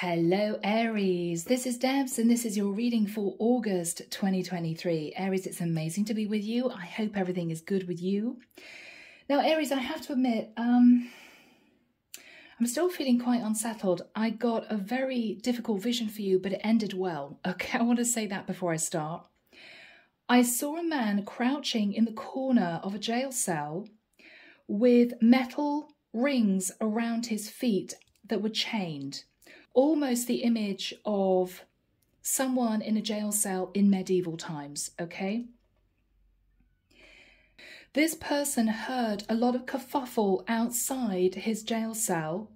Hello, Aries. This is Debs, and this is your reading for August 2023. Aries, it's amazing to be with you. I hope everything is good with you. Now, Aries, I have to admit, um, I'm still feeling quite unsettled. I got a very difficult vision for you, but it ended well. Okay, I want to say that before I start. I saw a man crouching in the corner of a jail cell with metal rings around his feet that were chained almost the image of someone in a jail cell in medieval times, okay? This person heard a lot of kerfuffle outside his jail cell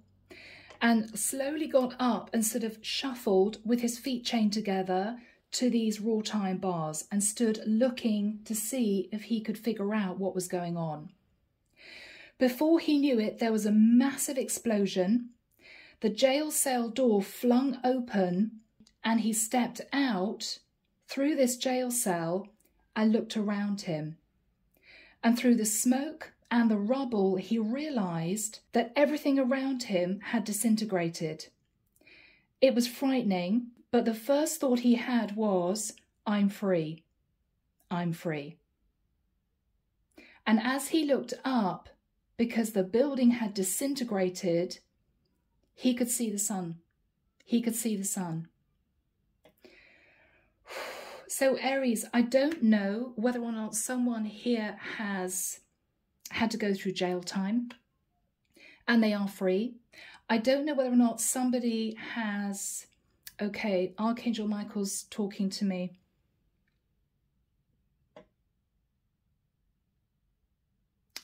and slowly got up and sort of shuffled with his feet chained together to these wrought iron bars and stood looking to see if he could figure out what was going on. Before he knew it, there was a massive explosion the jail cell door flung open and he stepped out through this jail cell and looked around him. And through the smoke and the rubble, he realized that everything around him had disintegrated. It was frightening, but the first thought he had was, I'm free. I'm free. And as he looked up, because the building had disintegrated, he could see the sun. He could see the sun. So Aries, I don't know whether or not someone here has had to go through jail time and they are free. I don't know whether or not somebody has, okay, Archangel Michael's talking to me.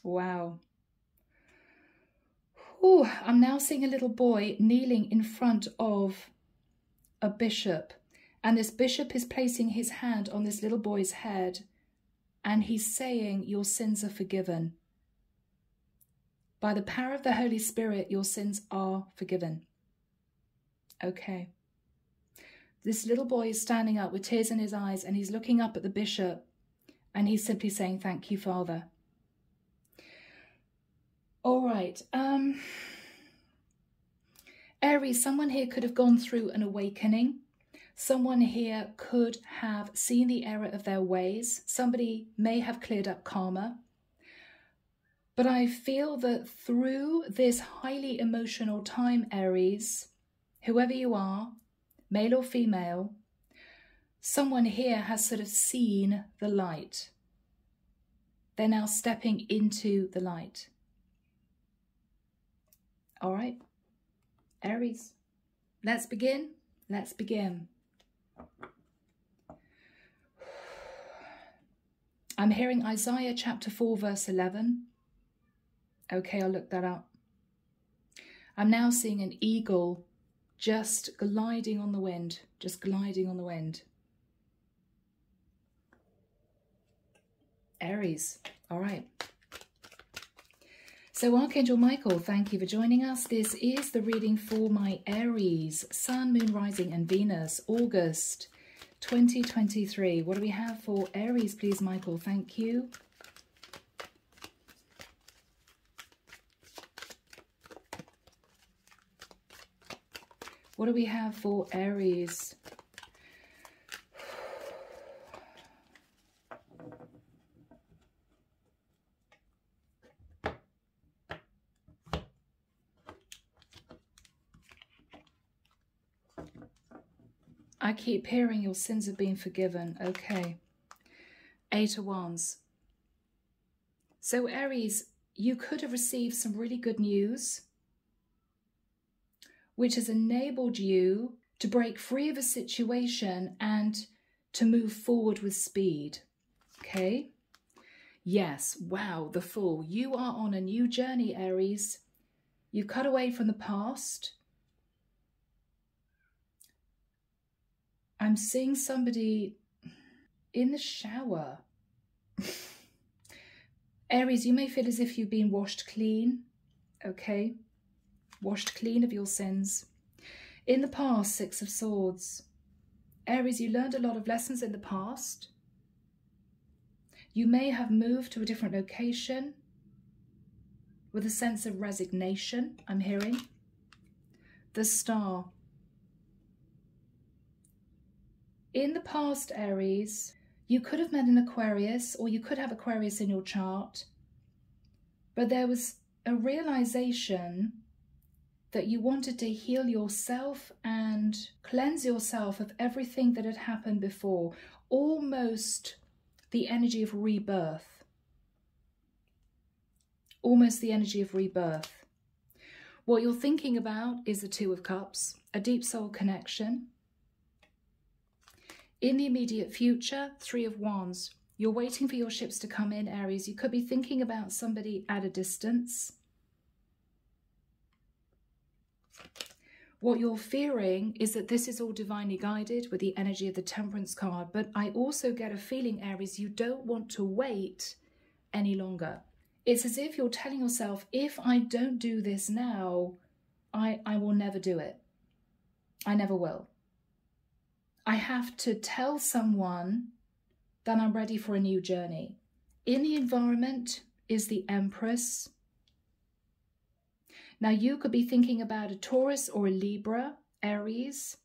Wow. Oh, I'm now seeing a little boy kneeling in front of a bishop. And this bishop is placing his hand on this little boy's head. And he's saying, Your sins are forgiven. By the power of the Holy Spirit, your sins are forgiven. Okay. This little boy is standing up with tears in his eyes and he's looking up at the bishop and he's simply saying, Thank you, Father. All right. Um, Aries, someone here could have gone through an awakening. Someone here could have seen the error of their ways. Somebody may have cleared up karma. But I feel that through this highly emotional time, Aries, whoever you are, male or female, someone here has sort of seen the light. They're now stepping into the light. All right, Aries, let's begin. Let's begin. I'm hearing Isaiah chapter 4, verse 11. Okay, I'll look that up. I'm now seeing an eagle just gliding on the wind, just gliding on the wind. Aries, all right. So Archangel Michael, thank you for joining us. This is the reading for my Aries, Sun, Moon, Rising and Venus, August 2023. What do we have for Aries, please, Michael? Thank you. What do we have for Aries? Keep hearing your sins have been forgiven. Okay. Eight of Wands. So Aries, you could have received some really good news, which has enabled you to break free of a situation and to move forward with speed. Okay. Yes. Wow. The Fool. You are on a new journey, Aries. You've cut away from the past. I'm seeing somebody in the shower. Aries, you may feel as if you've been washed clean, okay? Washed clean of your sins. In the past, Six of Swords. Aries, you learned a lot of lessons in the past. You may have moved to a different location with a sense of resignation, I'm hearing. The Star. In the past, Aries, you could have met an Aquarius or you could have Aquarius in your chart, but there was a realization that you wanted to heal yourself and cleanse yourself of everything that had happened before, almost the energy of rebirth. Almost the energy of rebirth. What you're thinking about is the Two of Cups, a deep soul connection. In the immediate future, Three of Wands. You're waiting for your ships to come in, Aries. You could be thinking about somebody at a distance. What you're fearing is that this is all divinely guided with the energy of the Temperance card. But I also get a feeling, Aries, you don't want to wait any longer. It's as if you're telling yourself, if I don't do this now, I, I will never do it. I never will. I have to tell someone that I'm ready for a new journey. In the environment is the Empress, now you could be thinking about a Taurus or a Libra, Aries.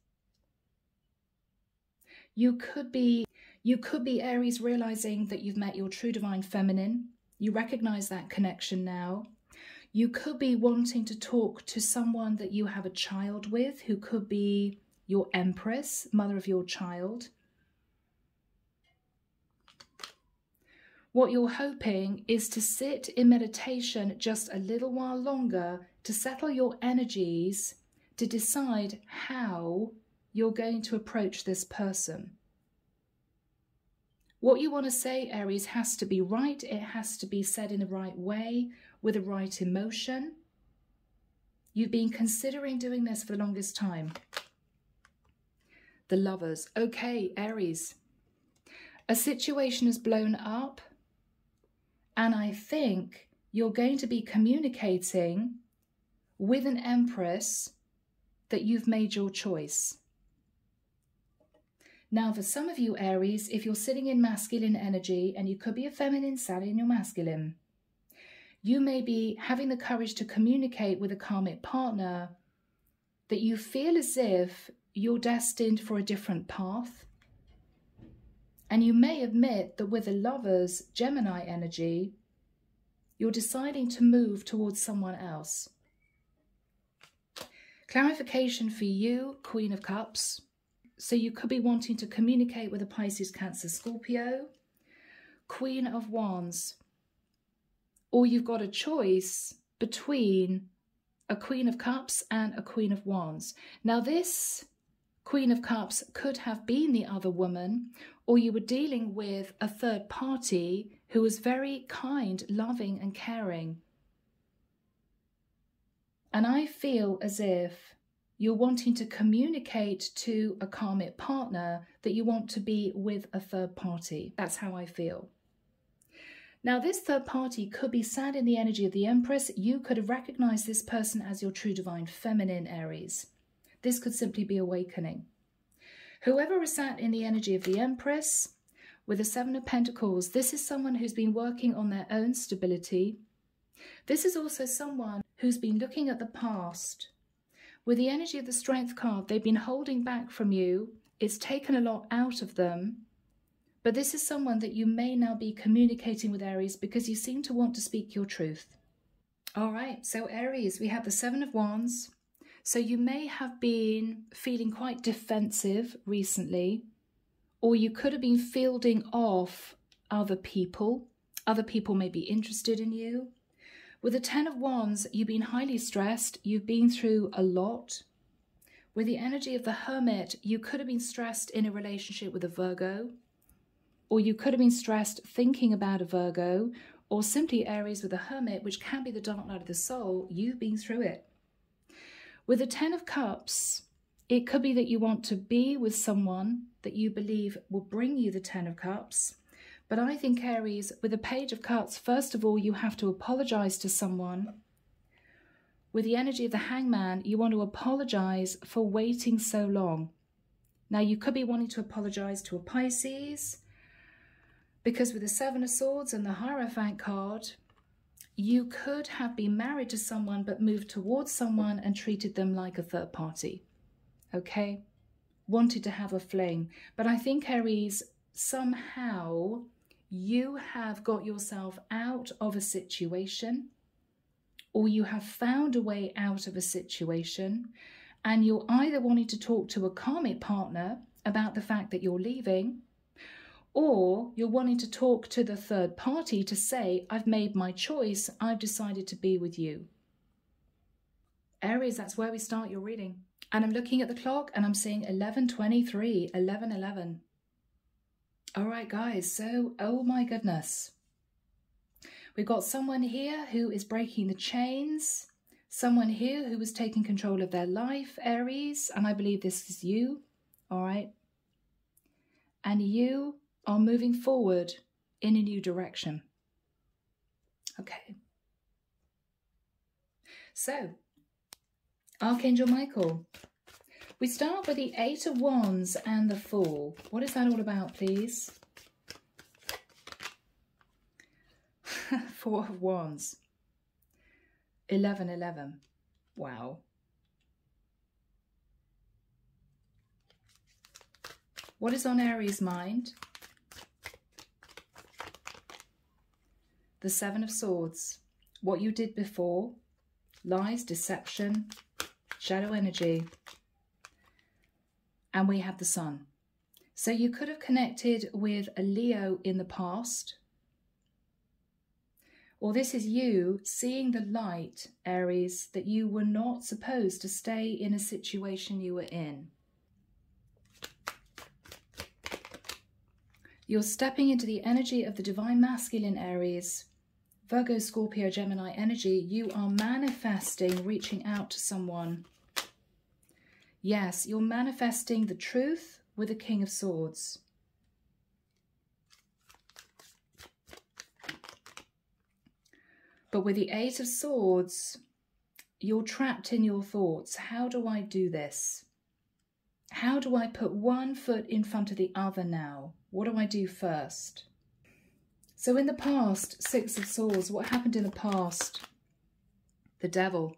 You could be you could be Aries realizing that you've met your true divine feminine. You recognize that connection now. You could be wanting to talk to someone that you have a child with who could be your empress, mother of your child. What you're hoping is to sit in meditation just a little while longer to settle your energies to decide how you're going to approach this person. What you want to say, Aries, has to be right. It has to be said in the right way with the right emotion. You've been considering doing this for the longest time. The lovers. Okay, Aries. A situation has blown up and I think you're going to be communicating with an empress that you've made your choice. Now, for some of you Aries, if you're sitting in masculine energy, and you could be a feminine sat in your masculine, you may be having the courage to communicate with a karmic partner that you feel as if you're destined for a different path, and you may admit that with a lover's Gemini energy, you're deciding to move towards someone else. Clarification for you, Queen of Cups. So you could be wanting to communicate with a Pisces, Cancer, Scorpio. Queen of Wands. Or you've got a choice between a Queen of Cups and a Queen of Wands. Now this Queen of Cups could have been the other woman, or you were dealing with a third party who was very kind, loving, and caring. And I feel as if you're wanting to communicate to a karmic partner that you want to be with a third party. That's how I feel. Now, this third party could be sad in the energy of the Empress. You could have recognized this person as your true divine feminine Aries. This could simply be awakening. Whoever is sat in the energy of the Empress with the Seven of Pentacles, this is someone who's been working on their own stability. This is also someone who's been looking at the past. With the energy of the Strength card, they've been holding back from you. It's taken a lot out of them. But this is someone that you may now be communicating with Aries because you seem to want to speak your truth. All right, so Aries, we have the Seven of Wands, so you may have been feeling quite defensive recently, or you could have been fielding off other people. Other people may be interested in you. With the Ten of Wands, you've been highly stressed. You've been through a lot. With the energy of the Hermit, you could have been stressed in a relationship with a Virgo, or you could have been stressed thinking about a Virgo, or simply Aries with a Hermit, which can be the dark night of the soul. You've been through it. With the Ten of Cups, it could be that you want to be with someone that you believe will bring you the Ten of Cups. But I think, Aries, with the Page of Cups, first of all, you have to apologize to someone. With the energy of the Hangman, you want to apologize for waiting so long. Now, you could be wanting to apologize to a Pisces, because with the Seven of Swords and the Hierophant card, you could have been married to someone but moved towards someone and treated them like a third party. Okay? wanted to have a fling. But I think, Aries, somehow you have got yourself out of a situation or you have found a way out of a situation and you're either wanting to talk to a karmic partner about the fact that you're leaving or you're wanting to talk to the third party to say, I've made my choice, I've decided to be with you. Aries, that's where we start your reading. And I'm looking at the clock and I'm seeing 11.23, 11.11. All right, guys, so, oh my goodness. We've got someone here who is breaking the chains, someone here who is taking control of their life, Aries, and I believe this is you, all right? And you are moving forward in a new direction. Okay. So, Archangel Michael. We start with the Eight of Wands and the Fool. What is that all about, please? Four of Wands. 11, 11. Wow. What is on Aries' mind? The Seven of Swords, what you did before, lies, deception, shadow energy, and we have the Sun. So you could have connected with a Leo in the past, or this is you seeing the light, Aries, that you were not supposed to stay in a situation you were in. You're stepping into the energy of the Divine Masculine, Aries, Virgo, Scorpio, Gemini energy, you are manifesting reaching out to someone. Yes, you're manifesting the truth with the King of Swords. But with the Eight of Swords, you're trapped in your thoughts. How do I do this? How do I put one foot in front of the other now? What do I do first? So in the past, Six of Swords, what happened in the past? The devil.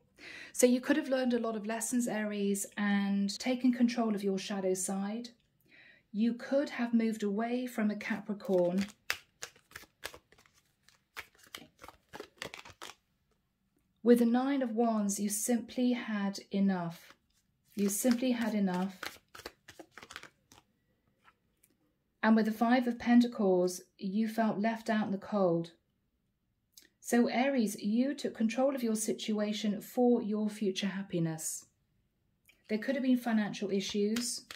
So you could have learned a lot of lessons, Aries, and taken control of your shadow side. You could have moved away from a Capricorn With the Nine of Wands, you simply had enough. You simply had enough. And with the Five of Pentacles, you felt left out in the cold. So Aries, you took control of your situation for your future happiness. There could have been financial issues.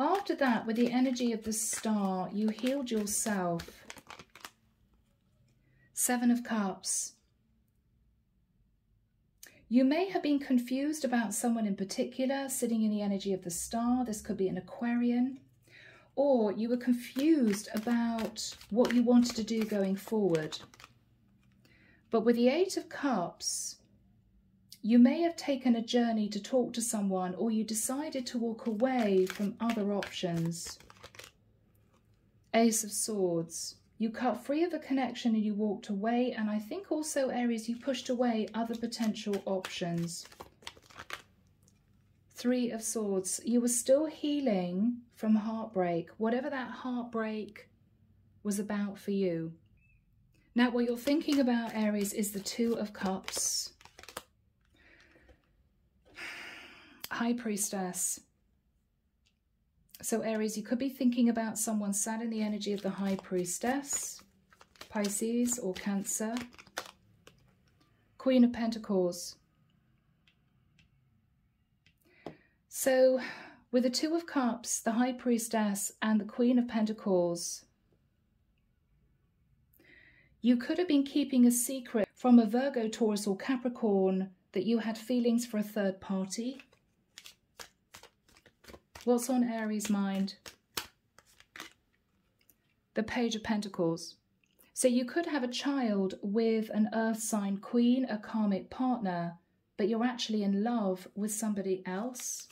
After that, with the energy of the star, you healed yourself. Seven of Cups. You may have been confused about someone in particular sitting in the energy of the star. This could be an Aquarian. Or you were confused about what you wanted to do going forward. But with the Eight of Cups, you may have taken a journey to talk to someone or you decided to walk away from other options. Ace of Swords. You cut free of a connection and you walked away. And I think also, Aries, you pushed away other potential options. Three of Swords. You were still healing from heartbreak, whatever that heartbreak was about for you. Now, what you're thinking about, Aries, is the Two of Cups. High Priestess. So Aries, you could be thinking about someone sat in the energy of the High Priestess, Pisces or Cancer. Queen of Pentacles. So with the Two of Cups, the High Priestess and the Queen of Pentacles, you could have been keeping a secret from a Virgo, Taurus or Capricorn that you had feelings for a third party What's on Aries' mind? The Page of Pentacles. So you could have a child with an earth sign queen, a karmic partner, but you're actually in love with somebody else.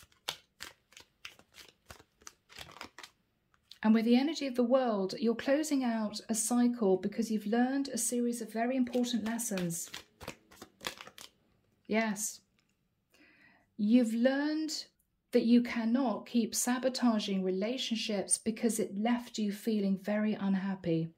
And with the energy of the world, you're closing out a cycle because you've learned a series of very important lessons. Yes. You've learned that you cannot keep sabotaging relationships because it left you feeling very unhappy.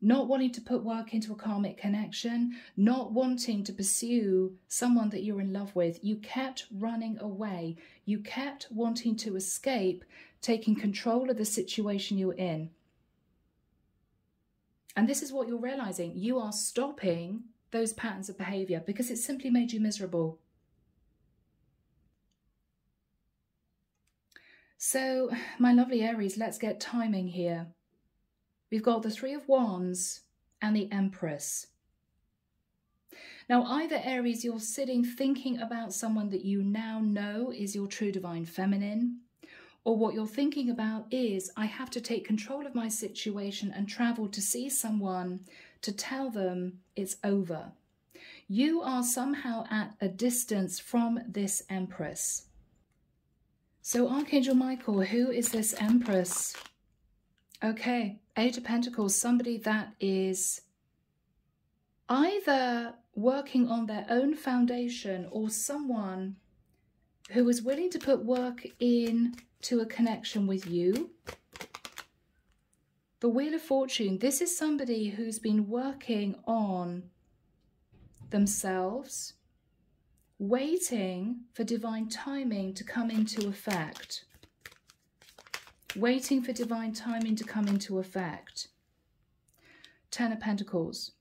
Not wanting to put work into a karmic connection, not wanting to pursue someone that you're in love with. You kept running away. You kept wanting to escape, taking control of the situation you're in. And this is what you're realizing. You are stopping those patterns of behavior because it simply made you miserable. So, my lovely Aries, let's get timing here. We've got the Three of Wands and the Empress. Now, either Aries, you're sitting thinking about someone that you now know is your true divine feminine, or what you're thinking about is, I have to take control of my situation and travel to see someone to tell them it's over. You are somehow at a distance from this Empress. So Archangel Michael, who is this Empress? Okay, Eight of Pentacles, somebody that is either working on their own foundation or someone who is willing to put work in to a connection with you. The Wheel of Fortune, this is somebody who's been working on themselves, waiting for divine timing to come into effect. Waiting for divine timing to come into effect. Ten of Pentacles.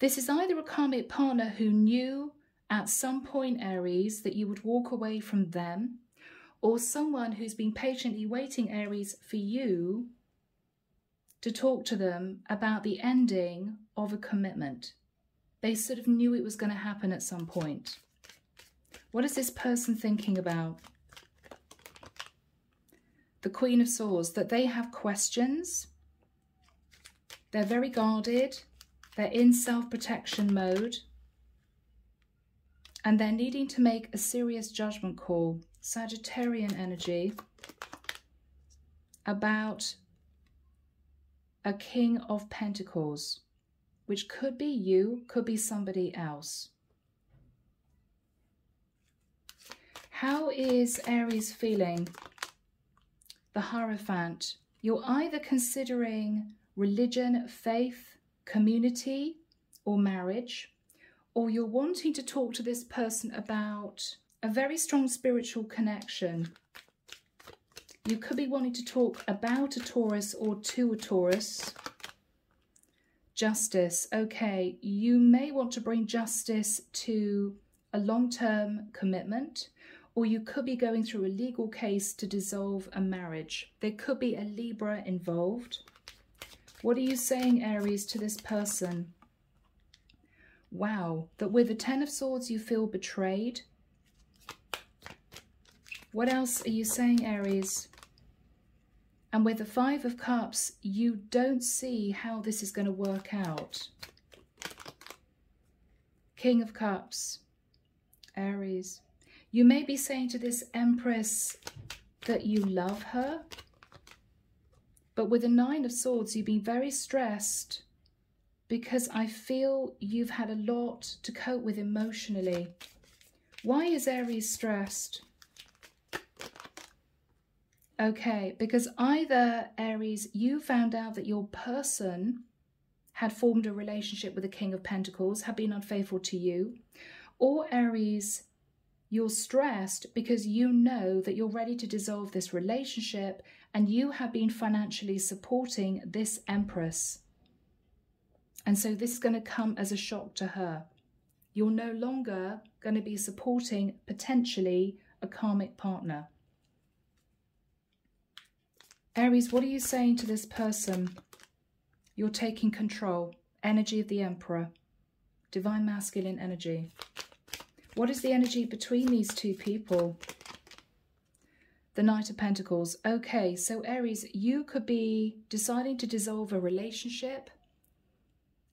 This is either a karmic partner who knew at some point, Aries, that you would walk away from them, or someone who's been patiently waiting, Aries, for you to talk to them about the ending of a commitment. They sort of knew it was going to happen at some point. What is this person thinking about? The Queen of Swords, that they have questions. They're very guarded. They're in self-protection mode. And they're needing to make a serious judgment call. Sagittarian energy about a King of Pentacles, which could be you, could be somebody else. How is Aries feeling? The Hierophant. You're either considering religion, faith, community, or marriage, or you're wanting to talk to this person about a very strong spiritual connection. You could be wanting to talk about a Taurus or to a Taurus. Justice. Okay, you may want to bring justice to a long-term commitment or you could be going through a legal case to dissolve a marriage. There could be a Libra involved. What are you saying, Aries, to this person? Wow, that with the Ten of Swords you feel betrayed. What else are you saying, Aries? And with the Five of Cups, you don't see how this is going to work out. King of Cups, Aries. You may be saying to this Empress that you love her, but with the Nine of Swords, you've been very stressed because I feel you've had a lot to cope with emotionally. Why is Aries stressed? Okay, because either, Aries, you found out that your person had formed a relationship with the King of Pentacles, had been unfaithful to you, or Aries, you're stressed because you know that you're ready to dissolve this relationship and you have been financially supporting this Empress. And so this is going to come as a shock to her. You're no longer going to be supporting potentially a karmic partner. Aries, what are you saying to this person? You're taking control. Energy of the Emperor. Divine masculine energy. What is the energy between these two people? The Knight of Pentacles. Okay, so Aries, you could be deciding to dissolve a relationship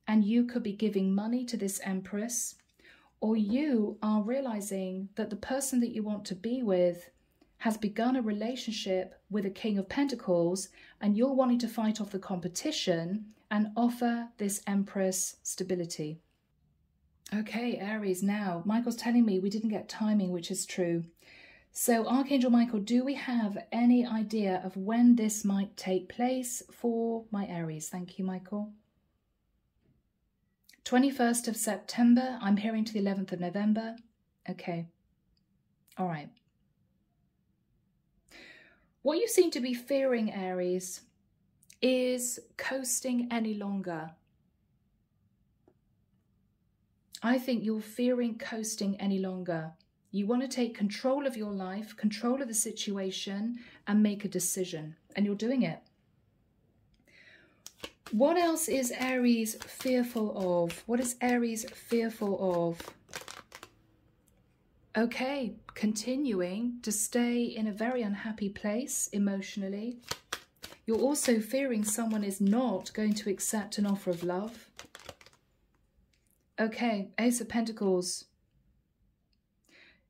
and you could be giving money to this Empress or you are realizing that the person that you want to be with has begun a relationship with a King of Pentacles and you're wanting to fight off the competition and offer this Empress stability. Okay, Aries, now, Michael's telling me we didn't get timing, which is true. So, Archangel Michael, do we have any idea of when this might take place for my Aries? Thank you, Michael. 21st of September. I'm hearing to the 11th of November. Okay. All right. What you seem to be fearing, Aries, is coasting any longer. I think you're fearing coasting any longer. You want to take control of your life, control of the situation, and make a decision. And you're doing it. What else is Aries fearful of? What is Aries fearful of? Okay, continuing to stay in a very unhappy place emotionally. You're also fearing someone is not going to accept an offer of love. Okay, Ace of Pentacles,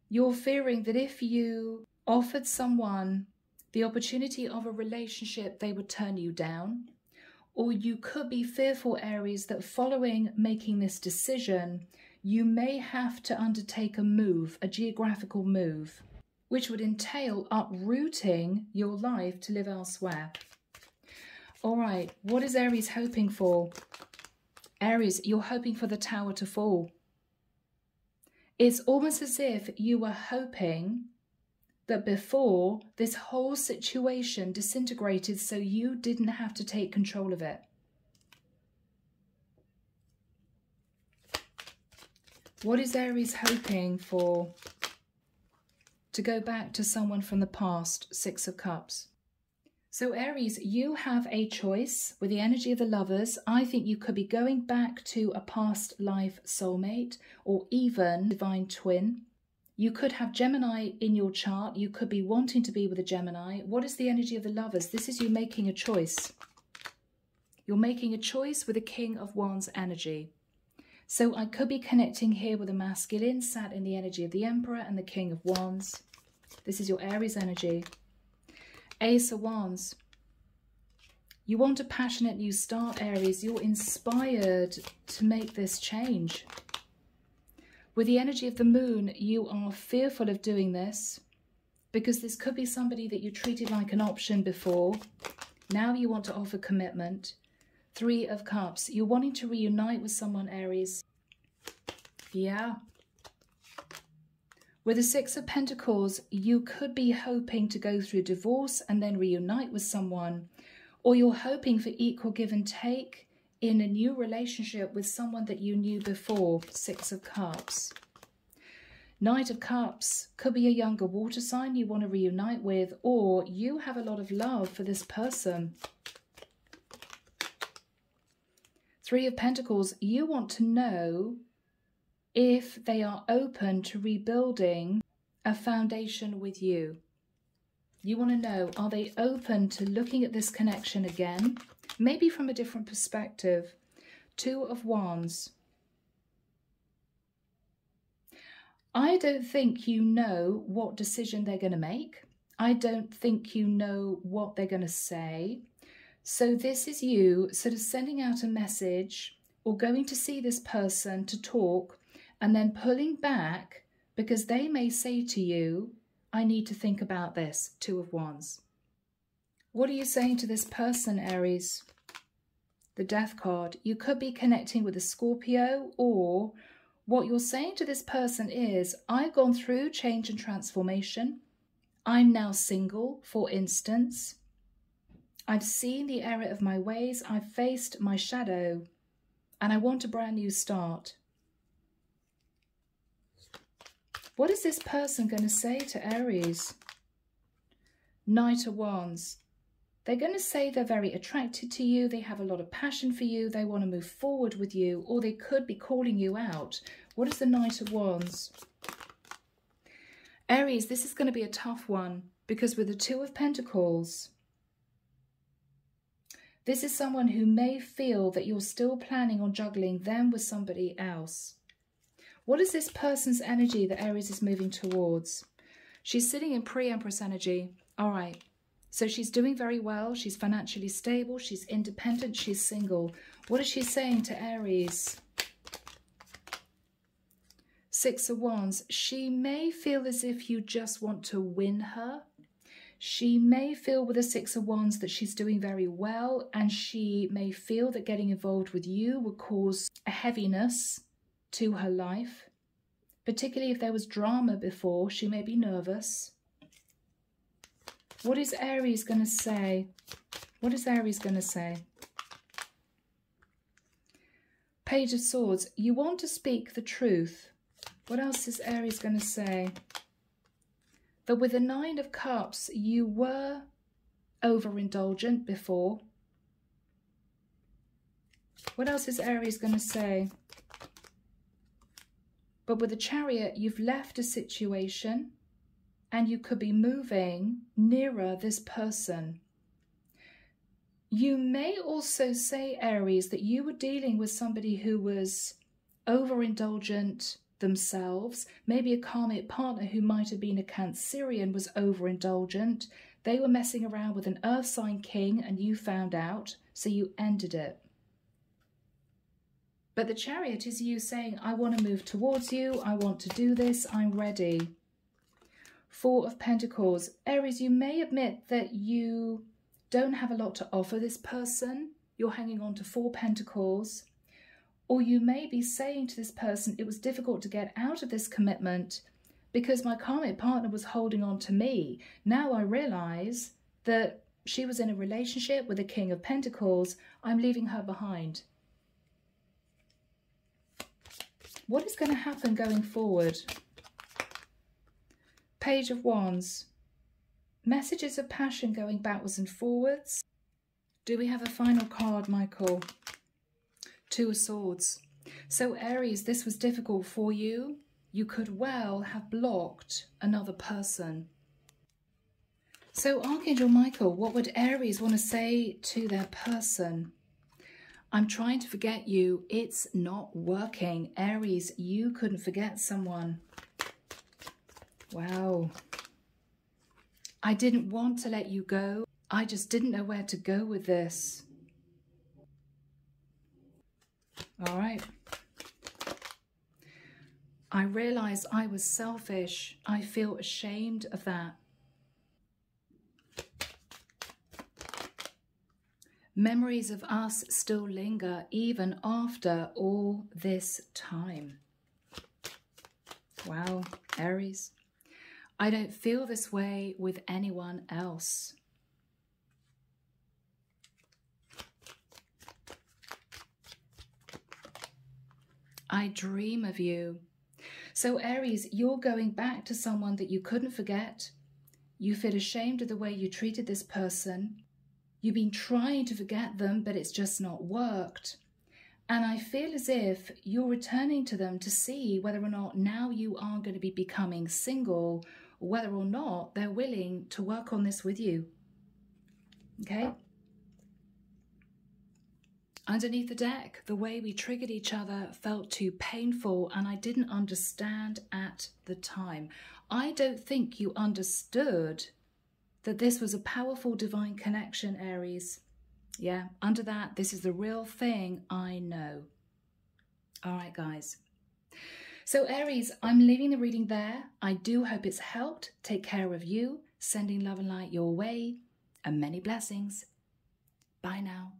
you're fearing that if you offered someone the opportunity of a relationship, they would turn you down. Or you could be fearful, Aries, that following making this decision, you may have to undertake a move, a geographical move, which would entail uprooting your life to live elsewhere. All right, what is Aries hoping for? Aries, you're hoping for the tower to fall. It's almost as if you were hoping that before this whole situation disintegrated so you didn't have to take control of it. What is Aries hoping for? To go back to someone from the past, Six of Cups. So Aries, you have a choice with the energy of the lovers. I think you could be going back to a past life soulmate or even divine twin. You could have Gemini in your chart. You could be wanting to be with a Gemini. What is the energy of the lovers? This is you making a choice. You're making a choice with the King of Wands energy. So I could be connecting here with a masculine sat in the energy of the Emperor and the King of Wands. This is your Aries energy. Ace of Wands. You want a passionate new start, Aries. You're inspired to make this change. With the energy of the moon, you are fearful of doing this because this could be somebody that you treated like an option before. Now you want to offer commitment. Three of Cups. You're wanting to reunite with someone, Aries. Yeah. With the Six of Pentacles, you could be hoping to go through divorce and then reunite with someone, or you're hoping for equal give and take in a new relationship with someone that you knew before, Six of Cups. Knight of Cups could be a younger water sign you want to reunite with, or you have a lot of love for this person. Three of Pentacles, you want to know if they are open to rebuilding a foundation with you. You want to know, are they open to looking at this connection again? Maybe from a different perspective. Two of Wands. I don't think you know what decision they're going to make. I don't think you know what they're going to say. So this is you sort of sending out a message or going to see this person to talk and then pulling back because they may say to you, I need to think about this, Two of Wands. What are you saying to this person, Aries? The Death card. You could be connecting with a Scorpio or what you're saying to this person is, I've gone through change and transformation. I'm now single, for instance. I've seen the error of my ways. I've faced my shadow and I want a brand new start. What is this person going to say to Aries? Knight of Wands. They're going to say they're very attracted to you, they have a lot of passion for you, they want to move forward with you, or they could be calling you out. What is the Knight of Wands? Aries, this is going to be a tough one because with the Two of Pentacles, this is someone who may feel that you're still planning on juggling them with somebody else. What is this person's energy that Aries is moving towards? She's sitting in pre-Empress energy. All right. So she's doing very well. She's financially stable. She's independent. She's single. What is she saying to Aries? Six of Wands, she may feel as if you just want to win her. She may feel with the Six of Wands that she's doing very well and she may feel that getting involved with you would cause a heaviness to her life. Particularly if there was drama before, she may be nervous. What is Aries going to say? What is Aries going to say? Page of Swords, you want to speak the truth. What else is Aries going to say? That with the Nine of Cups, you were overindulgent before. What else is Aries going to say? But with the Chariot, you've left a situation and you could be moving nearer this person. You may also say, Aries, that you were dealing with somebody who was overindulgent themselves. Maybe a karmic partner who might have been a Cancerian was overindulgent. They were messing around with an earth sign king and you found out, so you ended it. But the chariot is you saying, I want to move towards you. I want to do this. I'm ready. Four of Pentacles. Aries, you may admit that you don't have a lot to offer this person. You're hanging on to four Pentacles. Or you may be saying to this person, it was difficult to get out of this commitment because my karmic partner was holding on to me. Now I realize that she was in a relationship with the King of Pentacles. I'm leaving her behind. What is going to happen going forward? Page of Wands. Messages of passion going backwards and forwards. Do we have a final card, Michael? Two of Swords. So Aries, this was difficult for you. You could well have blocked another person. So Archangel Michael, what would Aries want to say to their person? I'm trying to forget you. It's not working. Aries, you couldn't forget someone. Wow. I didn't want to let you go. I just didn't know where to go with this. All right. I realize I was selfish. I feel ashamed of that. Memories of us still linger even after all this time. Wow, Aries. I don't feel this way with anyone else. I dream of you. So Aries, you're going back to someone that you couldn't forget. You feel ashamed of the way you treated this person. You've been trying to forget them, but it's just not worked. And I feel as if you're returning to them to see whether or not now you are going to be becoming single, whether or not they're willing to work on this with you. Okay? Underneath the deck, the way we triggered each other felt too painful and I didn't understand at the time. I don't think you understood that this was a powerful divine connection, Aries. Yeah, under that, this is the real thing I know. All right, guys. So Aries, I'm leaving the reading there. I do hope it's helped. Take care of you, sending love and light your way, and many blessings. Bye now.